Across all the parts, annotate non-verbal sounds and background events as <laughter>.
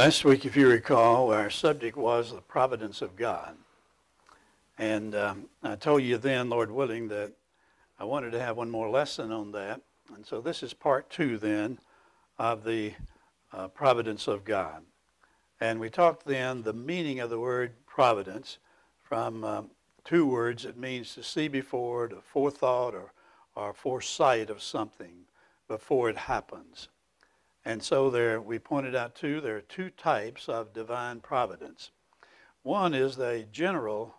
Last week, if you recall, our subject was the providence of God. And um, I told you then, Lord willing, that I wanted to have one more lesson on that. And so this is part two then of the uh, providence of God. And we talked then the meaning of the word providence from um, two words. It means to see before, to forethought or, or foresight of something before it happens. And so there, we pointed out too, there are two types of divine providence. One is the general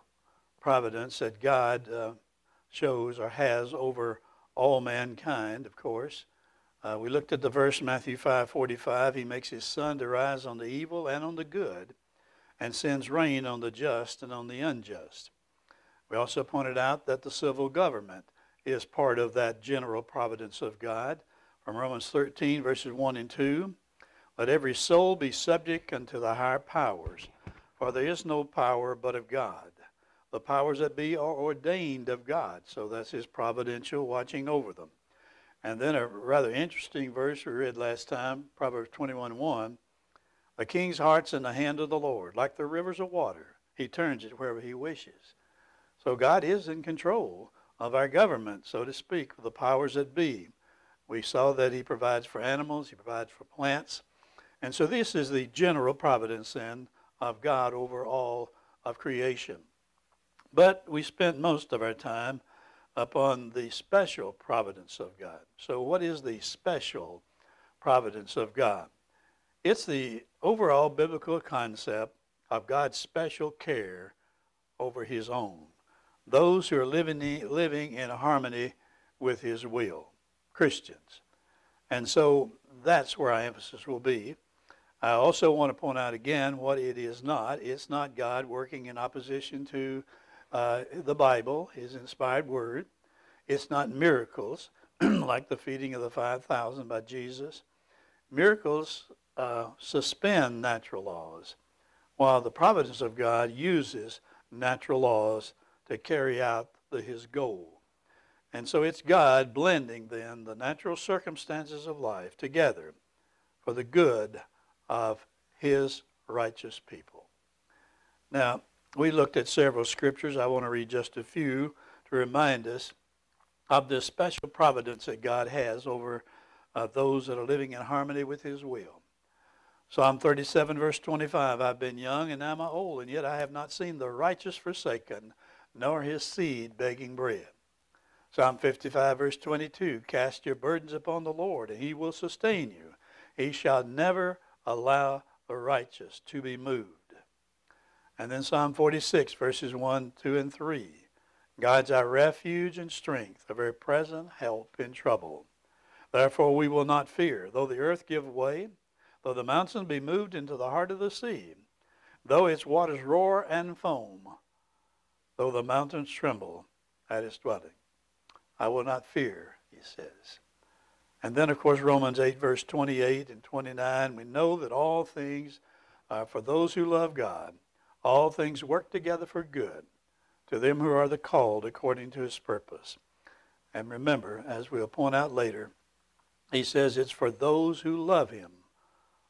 providence that God uh, shows or has over all mankind, of course. Uh, we looked at the verse Matthew 5:45. He makes his sun to rise on the evil and on the good, and sends rain on the just and on the unjust. We also pointed out that the civil government is part of that general providence of God from Romans 13, verses 1 and 2. Let every soul be subject unto the higher powers, for there is no power but of God. The powers that be are ordained of God, so that's his providential watching over them. And then a rather interesting verse we read last time, Proverbs 21 1. The king's heart's in the hand of the Lord, like the rivers of water. He turns it wherever he wishes. So God is in control of our government, so to speak, of the powers that be. We saw that he provides for animals, he provides for plants. And so this is the general providence then of God over all of creation. But we spent most of our time upon the special providence of God. So what is the special providence of God? It's the overall biblical concept of God's special care over his own, those who are living, living in harmony with his will. Christians. And so that's where our emphasis will be. I also want to point out again what it is not. It's not God working in opposition to uh, the Bible, His inspired word. It's not miracles <clears throat> like the feeding of the 5,000 by Jesus. Miracles uh, suspend natural laws, while the providence of God uses natural laws to carry out the, His goal. And so it's God blending then the natural circumstances of life together for the good of his righteous people. Now, we looked at several scriptures. I want to read just a few to remind us of this special providence that God has over uh, those that are living in harmony with his will. Psalm 37, verse 25 I've been young and now I'm old, and yet I have not seen the righteous forsaken, nor his seed begging bread. Psalm 55, verse 22 Cast your burdens upon the Lord, and he will sustain you. He shall never allow the righteous to be moved. And then Psalm 46, verses 1, 2, and 3. God's our refuge and strength, a very present help in trouble. Therefore we will not fear, though the earth give way, though the mountains be moved into the heart of the sea, though its waters roar and foam, though the mountains tremble at its dwelling. I will not fear, he says. And then, of course, Romans 8, verse 28 and 29, we know that all things are for those who love God. All things work together for good to them who are the called according to his purpose. And remember, as we'll point out later, he says it's for those who love him.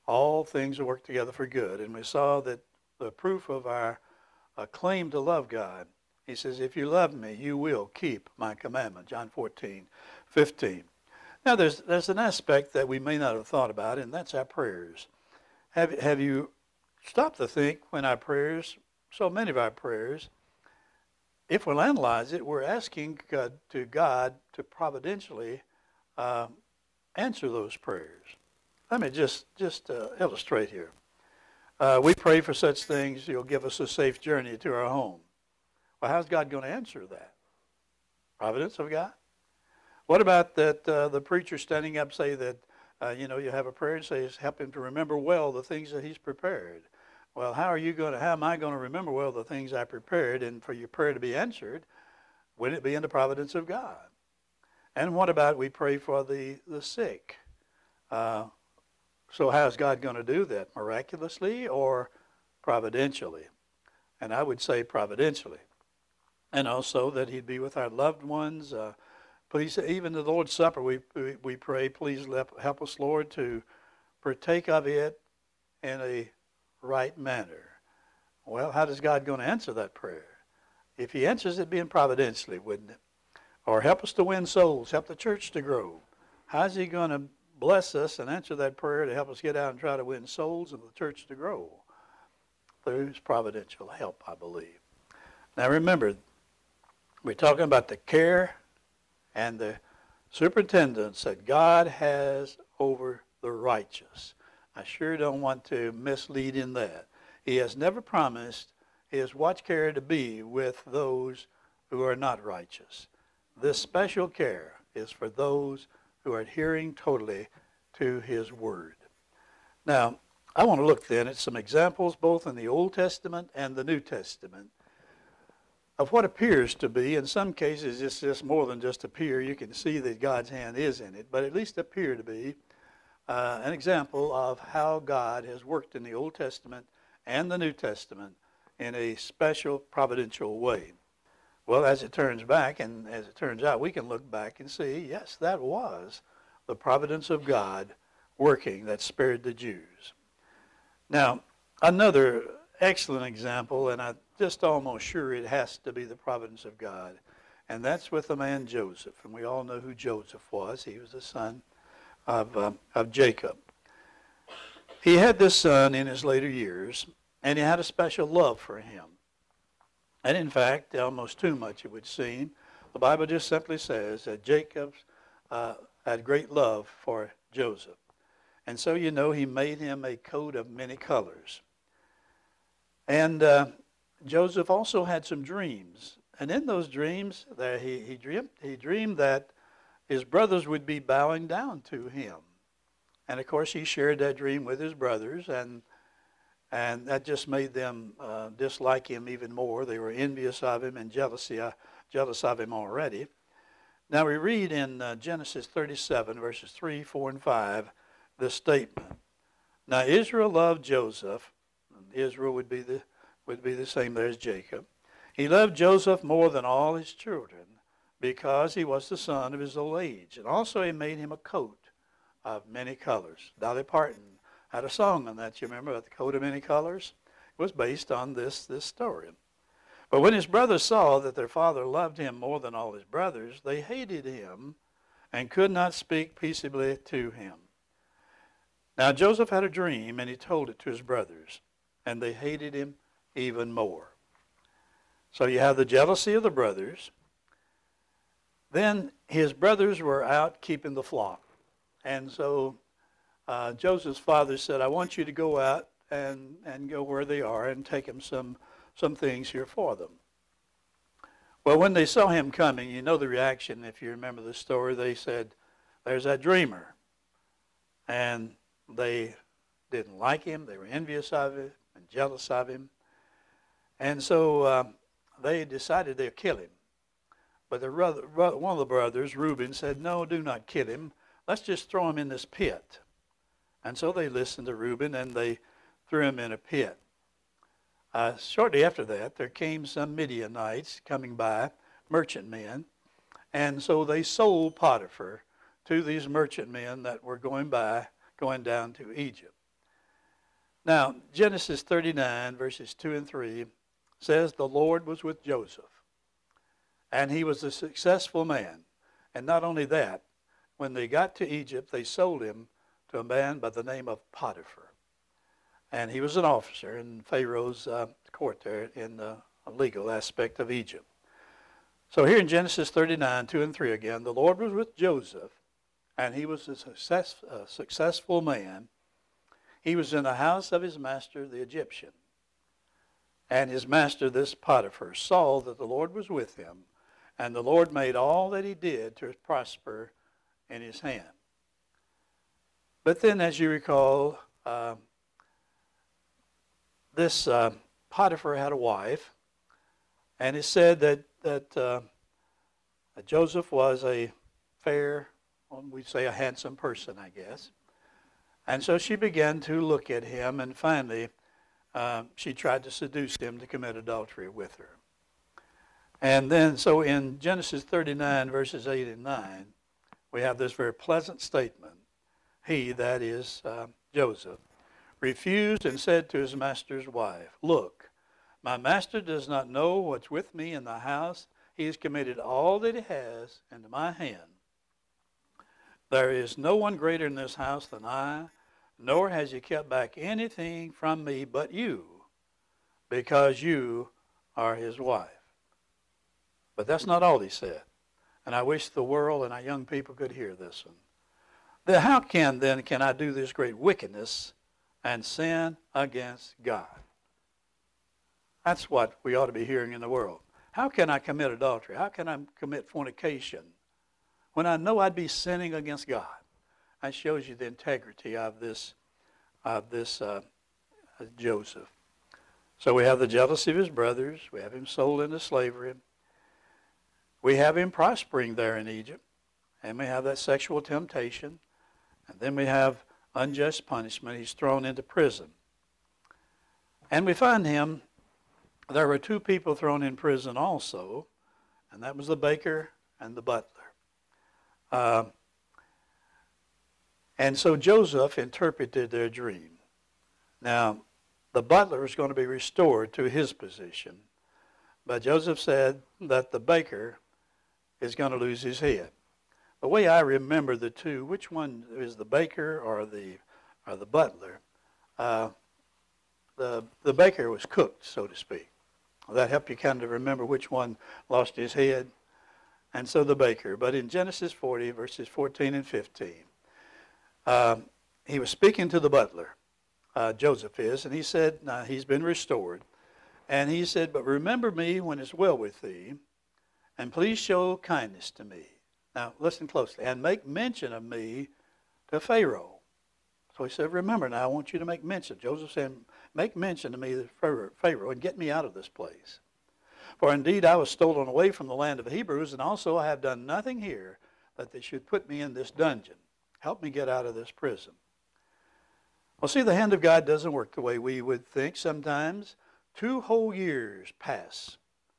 All things work together for good. And we saw that the proof of our uh, claim to love God he says, If you love me, you will keep my commandment. John 14, 15. Now, there's, there's an aspect that we may not have thought about, and that's our prayers. Have, have you stopped to think when our prayers, so many of our prayers, if we'll analyze it, we're asking God, to God to providentially uh, answer those prayers. Let me just, just uh, illustrate here. Uh, we pray for such things, you'll give us a safe journey to our home. Well, how's God going to answer that? Providence of God? What about that uh, the preacher standing up say that, uh, you know, you have a prayer and says, help him to remember well the things that he's prepared. Well, how are you going to, how am I going to remember well the things I prepared and for your prayer to be answered? Would it be in the providence of God? And what about we pray for the, the sick? Uh, so how's God going to do that? Miraculously or providentially? And I would say providentially and also that he'd be with our loved ones. Uh, please, even the Lord's Supper, we, we, pray, please help us, Lord, to partake of it in a right manner. Well, how does God going to answer that prayer? If he answers it being providentially, wouldn't it? Or help us to win souls, help the church to grow. How's he going to bless us and answer that prayer to help us get out and try to win souls and the church to grow? Through his providential help, I believe. Now remember, we're talking about the care and the superintendence that God has over the righteous. I sure don't want to mislead in that. He has never promised his watch care to be with those who are not righteous. This special care is for those who are adhering totally to his word. Now, I want to look then at some examples both in the Old Testament and the New Testament of what appears to be, in some cases it's just more than just appear, you can see that God's hand is in it, but at least appear to be uh, an example of how God has worked in the Old Testament and the New Testament in a special providential way. Well, as it turns back, and as it turns out, we can look back and see, yes, that was the providence of God working that spared the Jews. Now, another excellent example, and I'm just almost sure it has to be the providence of God, and that's with the man Joseph. And we all know who Joseph was. He was the son of, uh, of Jacob. He had this son in his later years, and he had a special love for him. And in fact, almost too much, it would seem. The Bible just simply says that Jacob uh, had great love for Joseph. And so you know he made him a coat of many colors. And uh, Joseph also had some dreams. And in those dreams, he, he, dreamed, he dreamed that his brothers would be bowing down to him. And of course, he shared that dream with his brothers, and and that just made them uh, dislike him even more. They were envious of him and jealousy, uh, jealous of him already. Now we read in uh, Genesis 37, verses 3, 4, and 5, this statement. Now Israel loved Joseph. Israel would be the would be the same there as Jacob. He loved Joseph more than all his children because he was the son of his old age. And also he made him a coat of many colors. Dolly Parton had a song on that, you remember, about the coat of many colors? It was based on this, this story. But when his brothers saw that their father loved him more than all his brothers, they hated him and could not speak peaceably to him. Now Joseph had a dream, and he told it to his brothers, and they hated him even more. So you have the jealousy of the brothers. Then his brothers were out keeping the flock. And so uh, Joseph's father said, I want you to go out and, and go where they are and take them some, some things here for them. Well, when they saw him coming, you know the reaction, if you remember the story, they said, There's that dreamer. And they didn't like him, they were envious of him and jealous of him. And so uh, they decided they'd kill him. But the brother, one of the brothers, Reuben, said, No, do not kill him. Let's just throw him in this pit. And so they listened to Reuben and they threw him in a pit. Uh, shortly after that, there came some Midianites coming by, merchantmen, and so they sold Potiphar to these merchantmen that were going by, going down to Egypt. Now, Genesis 39, verses 2 and 3 says the Lord was with Joseph, and he was a successful man. And not only that, when they got to Egypt, they sold him to a man by the name of Potiphar. And he was an officer in Pharaoh's uh, court there in the legal aspect of Egypt. So here in Genesis 39, 2 and 3 again, the Lord was with Joseph, and he was a, success, a successful man. He was in the house of his master, the Egyptian. And his master, this Potiphar, saw that the Lord was with him, and the Lord made all that he did to prosper in his hand. But then, as you recall, uh, this uh, Potiphar had a wife, and it said that that, uh, Joseph was a fair, we'd say a handsome person, I guess. And so she began to look at him, and finally, uh, she tried to seduce him to commit adultery with her. And then, so in Genesis 39, verses 8 and 9, we have this very pleasant statement he, that is uh, Joseph, refused and said to his master's wife, Look, my master does not know what's with me in the house. He has committed all that he has into my hand. There is no one greater in this house than I, nor has he kept back anything from me but you, because you are his wife. But that's not all he said. And I wish the world and our young people could hear this one. Then how can then can I do this great wickedness and sin against God? That's what we ought to be hearing in the world. How can I commit adultery? How can I commit fornication when I know I'd be sinning against God? That shows you the integrity of this, of this uh, Joseph. So we have the jealousy of his brothers. We have him sold into slavery. We have him prospering there in Egypt. And we have that sexual temptation. And then we have unjust punishment. He's thrown into prison. And we find him there were two people thrown in prison also, and that was the baker and the butler. Uh, and so Joseph interpreted their dream. Now, the butler is going to be restored to his position, but Joseph said that the baker is going to lose his head. The way I remember the two, which one is the baker or the or the butler? Uh, the the baker was cooked, so to speak. Will that help you kind of remember which one lost his head? And so the baker. But in Genesis 40, verses 14 and 15, um, he was speaking to the butler, uh, Joseph is, and he said, he's been restored. And he said, But remember me when it's well with thee, and please show kindness to me. Now, listen closely. And make mention of me to Pharaoh. So he said, Remember now, I want you to make mention. Joseph said, Make mention to me, Pharaoh, and get me out of this place. For indeed I was stolen away from the land of the Hebrews, and also I have done nothing here that they should put me in this dungeon. Help me get out of this prison. Well, see, the hand of God doesn't work the way we would think sometimes. Two whole years pass.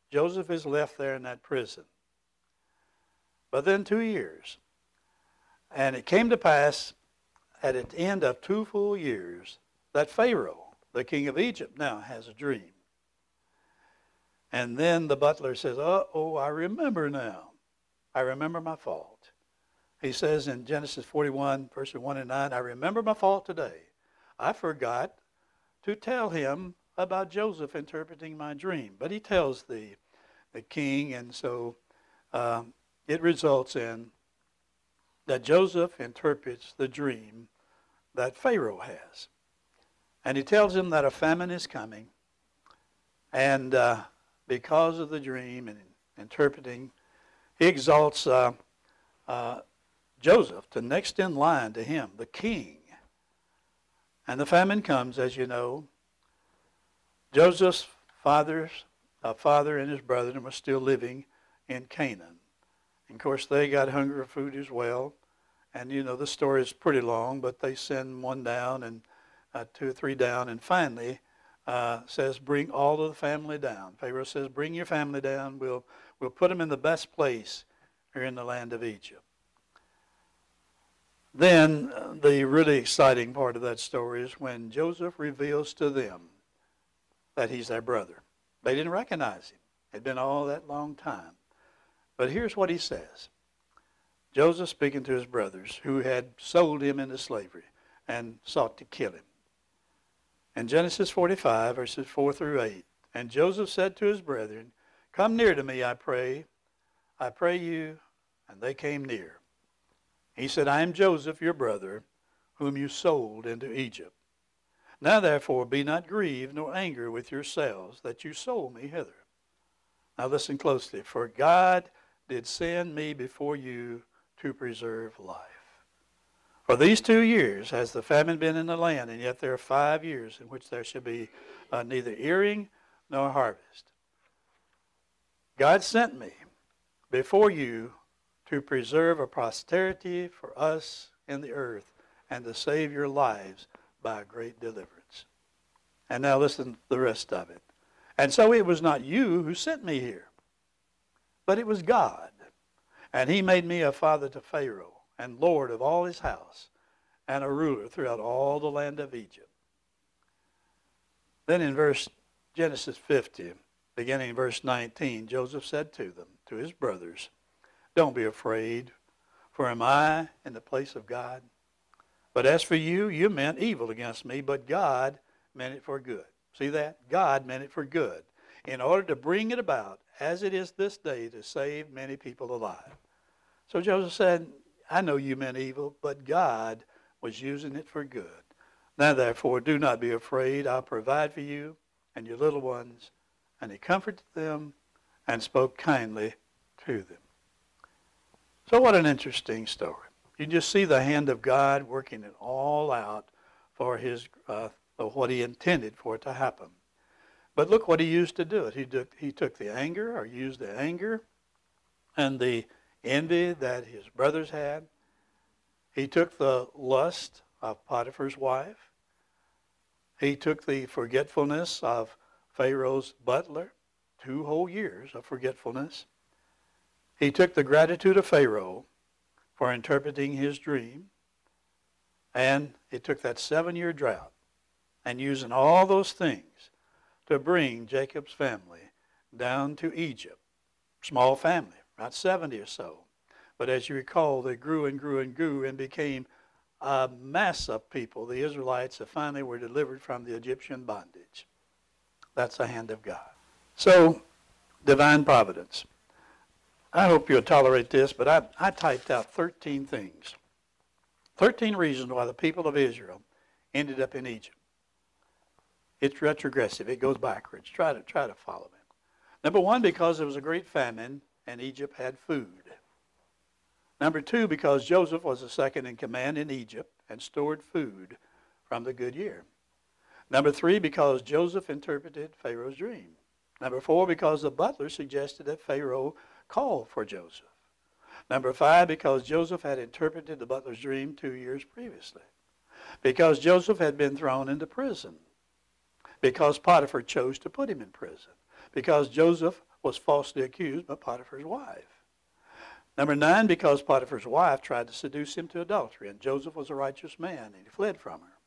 Joseph is left there in that prison. But then two years. And it came to pass at the end of two full years that Pharaoh the king of Egypt now has a dream. And then the butler says, Uh oh, I remember now. I remember my fault. He says in Genesis 41, verses 1 and 9, I remember my fault today. I forgot to tell him about Joseph interpreting my dream. But he tells the, the king, and so um, it results in that Joseph interprets the dream that Pharaoh has. And he tells him that a famine is coming. And uh, because of the dream and interpreting, he exalts uh, uh, Joseph to next in line to him, the king. And the famine comes, as you know. Joseph's father's uh, father and his brethren were still living in Canaan. And of course, they got hunger for food as well. And you know, the story is pretty long, but they send one down and uh, two or three down, and finally uh, says, "Bring all of the family down." Pharaoh says, "Bring your family down. We'll we'll put them in the best place here in the land of Egypt." Then the really exciting part of that story is when Joseph reveals to them that he's their brother. They didn't recognize him. It had been all that long time. But here's what he says. Joseph speaking to his brothers who had sold him into slavery and sought to kill him. In Genesis 45, verses 4 through 8, and Joseph said to his brethren, Come near to me, I pray. I pray you. And they came near. He said, I am Joseph, your brother, whom you sold into Egypt. Now therefore be not grieved nor angry with yourselves that you sold me hither. Now listen closely. For God did send me before you to preserve life. For these two years has the famine been in the land, and yet there are five years in which there shall be uh, neither earing nor harvest. God sent me before you to preserve a posterity for us in the earth and to save your lives by a great deliverance. And now listen to the rest of it. And so it was not you who sent me here, but it was God. And he made me a father to Pharaoh and lord of all his house, and a ruler throughout all the land of Egypt. Then in verse Genesis 50, beginning in verse 19, Joseph said to them, to his brothers, Don't be afraid, for am I in the place of God? But as for you, you meant evil against me, but God meant it for good. See that? God meant it for good, in order to bring it about, as it is this day, to save many people alive. So Joseph said, I know you meant evil, but God was using it for good. Now therefore, do not be afraid. I'll provide for you and your little ones. And he comforted them and spoke kindly to them. So what an interesting story. You just see the hand of God working it all out for his uh, what he intended for it to happen. But look what he used to do it. He took, he took the anger, or used the anger, and the envy that his brothers had. He took the lust of Potiphar's wife. He took the forgetfulness of Pharaoh's butler, two whole years of forgetfulness. He took the gratitude of Pharaoh for interpreting his dream, and it took that seven year drought and using all those things to bring Jacob's family down to Egypt. Small family, about 70 or so. But as you recall, they grew and grew and grew and became a mass of people, the Israelites, that finally were delivered from the Egyptian bondage. That's the hand of God. So, divine providence. I hope you'll tolerate this, but I, I typed out 13 things. 13 reasons why the people of Israel ended up in Egypt. It's retrogressive. It goes backwards. Try to, try to follow me. Number one, because there was a great famine and Egypt had food. Number two, because Joseph was the second in command in Egypt and stored food from the good year. Number three, because Joseph interpreted Pharaoh's dream. Number four, because the butler suggested that Pharaoh call for Joseph. Number five, because Joseph had interpreted the butler's dream two years previously. Because Joseph had been thrown into prison. Because Potiphar chose to put him in prison. Because Joseph was falsely accused by Potiphar's wife. Number nine, because Potiphar's wife tried to seduce him to adultery, and Joseph was a righteous man, and he fled from her.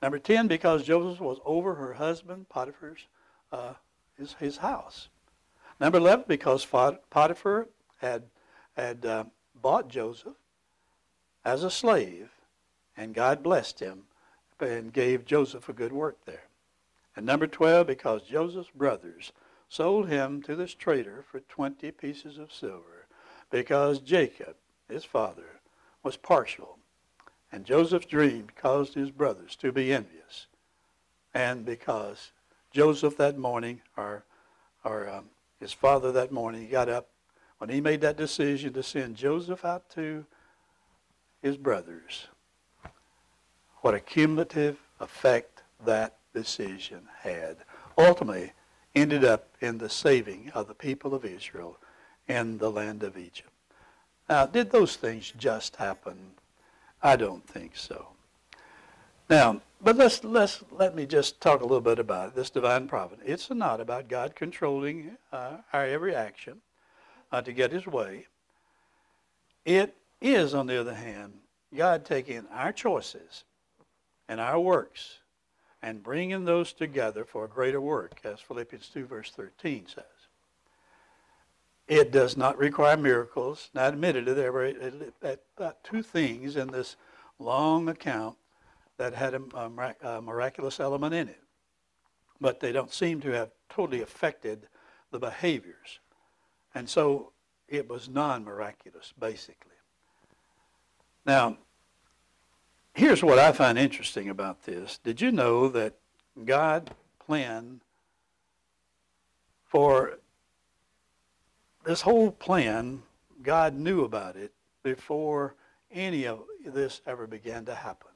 Number 10, because Joseph was over her husband, Potiphar's, uh, his, his house. Number 11, because Potiphar had, had uh, bought Joseph as a slave, and God blessed him and gave Joseph a good work there. And number 12, because Joseph's brothers sold him to this trader for 20 pieces of silver, because Jacob, his father, was partial and Joseph's dream caused his brothers to be envious. And because Joseph that morning, or, or um, his father that morning, he got up when he made that decision to send Joseph out to his brothers. What a cumulative effect that decision had. Ultimately, ended up in the saving of the people of Israel in the land of Egypt. Now, did those things just happen I don't think so. Now, but let's, let's, let me just talk a little bit about this divine providence. It's not about God controlling uh, our every action uh, to get his way. It is, on the other hand, God taking our choices and our works and bringing those together for a greater work, as Philippians 2, verse 13 says. It does not require miracles. Now, admittedly, there were about two things in this long account that had a, a miraculous element in it, but they don't seem to have totally affected the behaviors. And so it was non miraculous, basically. Now, here's what I find interesting about this. Did you know that God planned for this whole plan, God knew about it before any of this ever began to happen.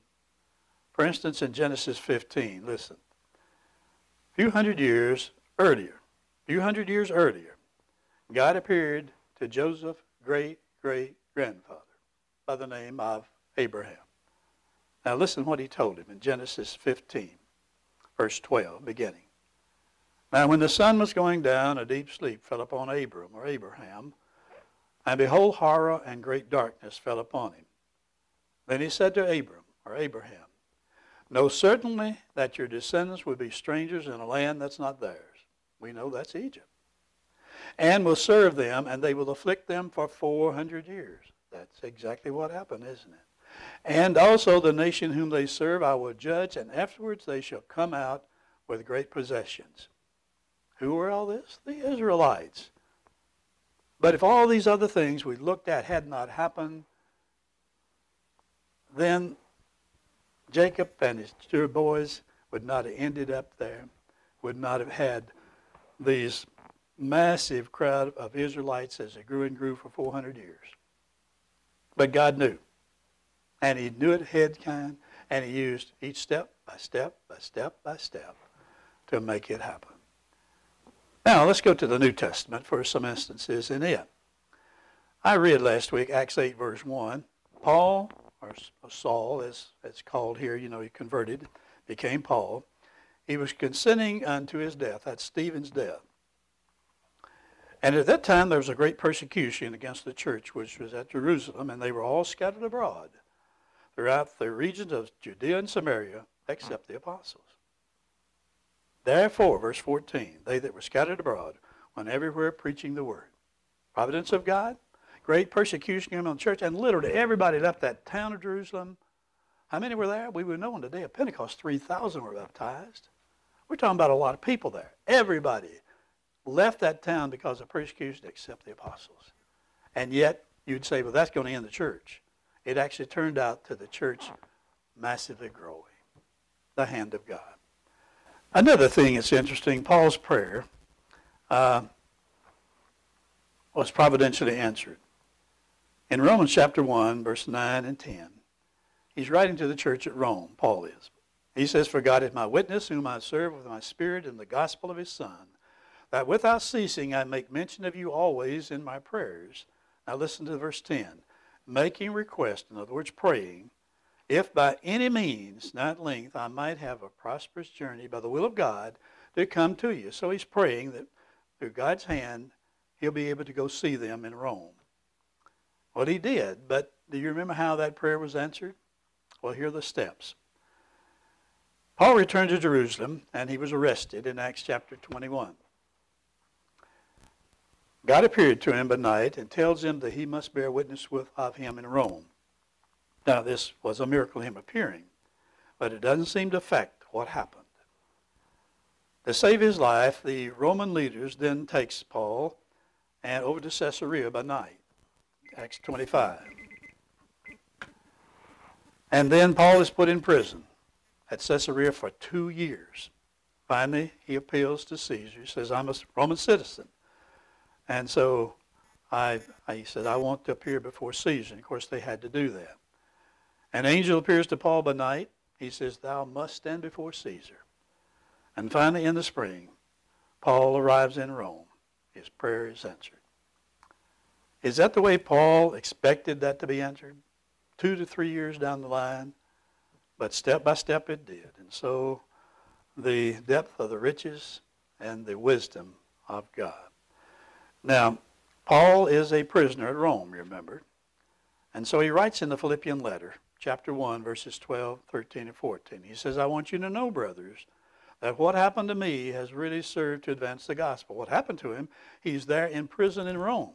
For instance, in Genesis 15, listen, a few hundred years earlier, a few hundred years earlier, God appeared to Joseph's great great grandfather by the name of Abraham. Now listen what he told him in Genesis 15, verse 12, beginning. Now, when the sun was going down, a deep sleep fell upon Abram, or Abraham, and behold, horror and great darkness fell upon him. Then he said to Abram, or Abraham, Know certainly that your descendants will be strangers in a land that's not theirs. We know that's Egypt. And will serve them, and they will afflict them for 400 years. That's exactly what happened, isn't it? And also the nation whom they serve I will judge, and afterwards they shall come out with great possessions. Who were all this? The Israelites. But if all these other things we looked at had not happened, then Jacob and his two boys would not have ended up there, would not have had these massive crowd of Israelites as they grew and grew for 400 years. But God knew. And he knew it ahead kind, and he used each step by step by step by step to make it happen. Now, let's go to the New Testament for some instances in it. I read last week Acts 8, verse 1. Paul, or uh, Saul, as it's called here, you know, he converted, became Paul. He was consenting unto his death. That's Stephen's death. And at that time, there was a great persecution against the church, which was at Jerusalem, and they were all scattered abroad throughout the regions of Judea and Samaria, except the apostles. Therefore, verse 14, they that were scattered abroad went everywhere preaching the word. Providence of God, great persecution came on the church, and literally everybody left that town of Jerusalem. How many were there? We would know on the day of Pentecost, 3,000 were baptized. We're talking about a lot of people there. Everybody left that town because of persecution except the apostles. And yet, you'd say, well, that's going to end the church. It actually turned out to the church massively growing. The hand of God. Another thing that's interesting, Paul's prayer uh, was providentially answered. In Romans chapter 1, verse 9 and 10, he's writing to the church at Rome, Paul is. He says, For God is my witness, whom I serve with my spirit in the gospel of his Son, that without ceasing I make mention of you always in my prayers. Now listen to verse 10. Making request, in other words, praying, if by any means, not length, I might have a prosperous journey by the will of God to come to you. So he's praying that through God's hand, he'll be able to go see them in Rome. Well, he did, but do you remember how that prayer was answered? Well, here are the steps. Paul returned to Jerusalem and he was arrested in Acts chapter 21. God appeared to him by night and tells him that he must bear witness with, of him in Rome. Now, this was a miracle, him appearing, but it doesn't seem to affect what happened. To save his life, the Roman leaders then takes Paul and over to Caesarea by night. Acts 25. And then Paul is put in prison at Caesarea for two years. Finally, he appeals to Caesar. He says, I'm a Roman citizen. And so I, I, he said, I want to appear before Caesar. And of course, they had to do that. An angel appears to Paul by night. He says, Thou must stand before Caesar. And finally, in the spring, Paul arrives in Rome. His prayer is answered. Is that the way Paul expected that to be answered? Two to three years down the line? But step by step it did. And so the depth of the riches and the wisdom of God. Now, Paul is a prisoner at Rome, remember. And so he writes in the Philippian letter, chapter 1, verses 12, 13, and 14. He says, I want you to know, brothers, that what happened to me has really served to advance the gospel. What happened to him? He's there in prison in Rome.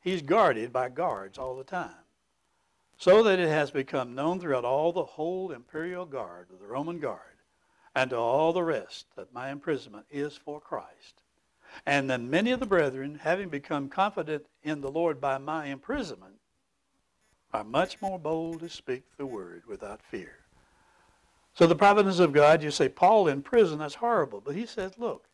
He's guarded by guards all the time. So that it has become known throughout all the whole imperial guard of the Roman guard and to all the rest that my imprisonment is for Christ. And then many of the brethren, having become confident in the Lord by my imprisonment, are much more bold to speak the word without fear. So the providence of God, you say, Paul in prison, that's horrible. But he says, look,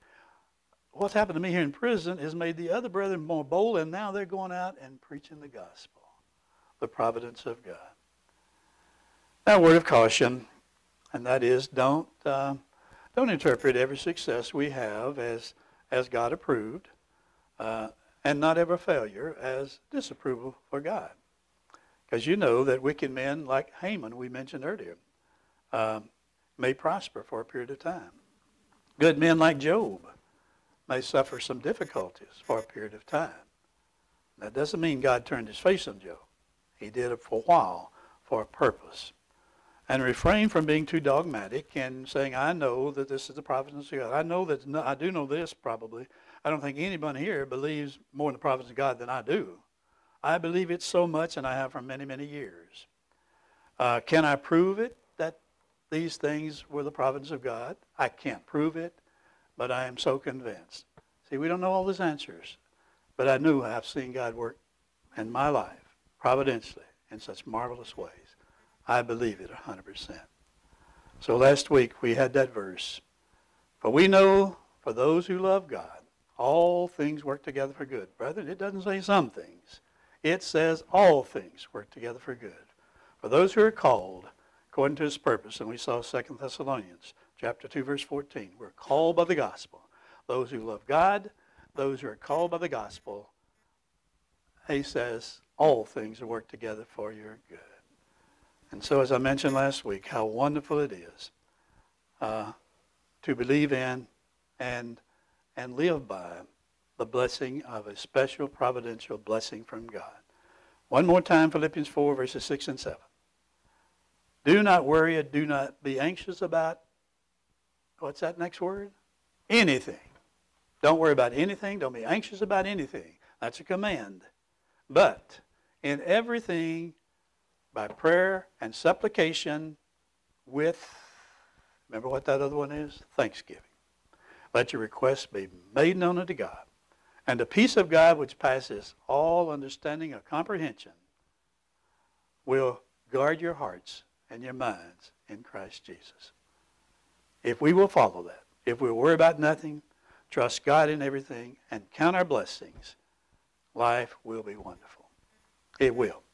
what's happened to me here in prison has made the other brethren more bold, and now they're going out and preaching the gospel, the providence of God. Now, a word of caution, and that is don't, uh, don't interpret every success we have as as God approved, uh, and not every failure as disapproval for God. Because you know that wicked men like Haman, we mentioned earlier, uh, may prosper for a period of time. Good men like Job may suffer some difficulties for a period of time. That doesn't mean God turned his face on Job. He did it for a while for a purpose. and refrain from being too dogmatic and saying, I know that this is the providence of God. I know that, no, I do know this probably. I don't think anyone here believes more in the providence of God than I do. I believe it so much, and I have for many, many years. Uh, can I prove it that these things were the providence of God? I can't prove it, but I am so convinced. See, we don't know all these answers, but I knew I've seen God work in my life providentially in such marvelous ways. I believe it 100%. So last week we had that verse. For we know for those who love God, all things work together for good. Brethren, it doesn't say some things. It says all things work together for good. For those who are called according to his purpose, and we saw 2 Thessalonians chapter 2, verse 14. We're called by the gospel. Those who love God, those who are called by the gospel, he says, all things work together for your good. And so, as I mentioned last week, how wonderful it is uh, to believe in and, and live by the blessing of a special providential blessing from God. One more time, Philippians 4, verses 6 and 7. Do not worry and do not be anxious about, what's that next word? Anything. Don't worry about anything. Don't be anxious about anything. That's a command. But in everything, by prayer and supplication with, remember what that other one is? Thanksgiving. Let your requests be made known unto God. And the peace of God, which passes all understanding or comprehension, will guard your hearts and your minds in Christ Jesus. If we will follow that, if we worry about nothing, trust God in everything, and count our blessings, life will be wonderful. It will.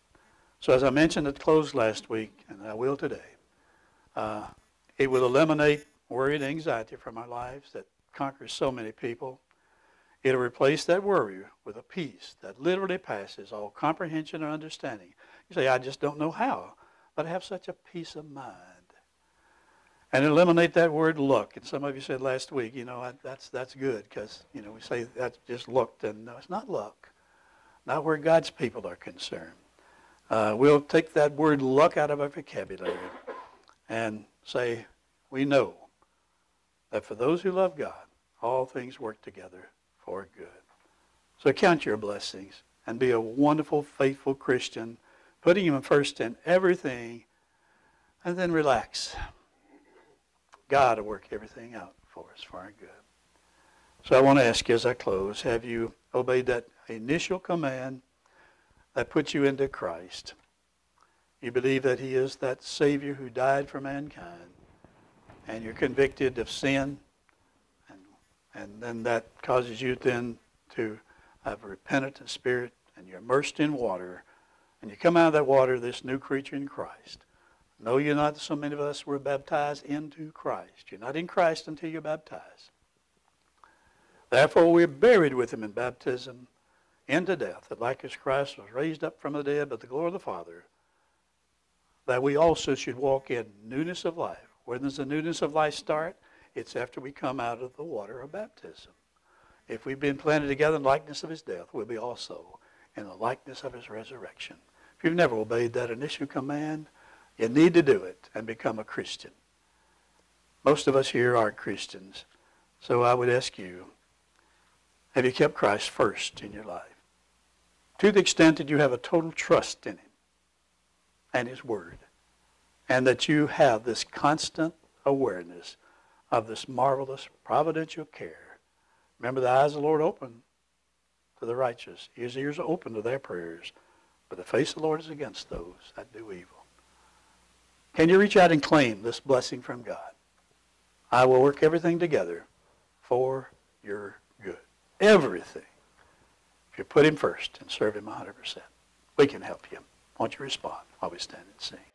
So as I mentioned at the close last week, and I will today, uh, it will eliminate worry and anxiety from our lives that conquers so many people. It'll replace that worry with a peace that literally passes all comprehension or understanding. You say, I just don't know how, but I have such a peace of mind. And eliminate that word look. And some of you said last week, you know, that's, that's good because, you know, we say that's just looked. And no, it's not luck. Not where God's people are concerned. Uh, we'll take that word luck out of our vocabulary and say, we know that for those who love God, all things work together for good. So count your blessings and be a wonderful, faithful Christian, putting Him first in everything, and then relax. God will work everything out for us for our good. So I want to ask you as I close, have you obeyed that initial command that puts you into Christ. You believe that he is that Savior who died for mankind, and you're convicted of sin, and, and then that causes you then to have a repentant spirit, and you're immersed in water, and you come out of that water this new creature in Christ. No, you're not. So many of us were baptized into Christ. You're not in Christ until you're baptized. Therefore, we're buried with him in baptism into death, that like as Christ was raised up from the dead by the glory of the Father, that we also should walk in newness of life. Where does the newness of life start? It's after we come out of the water of baptism. If we've been planted together in likeness of his death, we'll be also in the likeness of his resurrection. If you've never obeyed that initial command, you need to do it and become a Christian. Most of us here are Christians. So I would ask you, have you kept Christ first in your life? to the extent that you have a total trust in Him and His Word, and that you have this constant awareness of this marvelous providential care. Remember, the eyes of the Lord open to the righteous, His ears are open to their prayers, but the face of the Lord is against those that do evil. Can you reach out and claim this blessing from God? I will work everything together for your good. Everything. If you put him first and serve him 100%, we can help you. Why don't you respond while we stand and sing?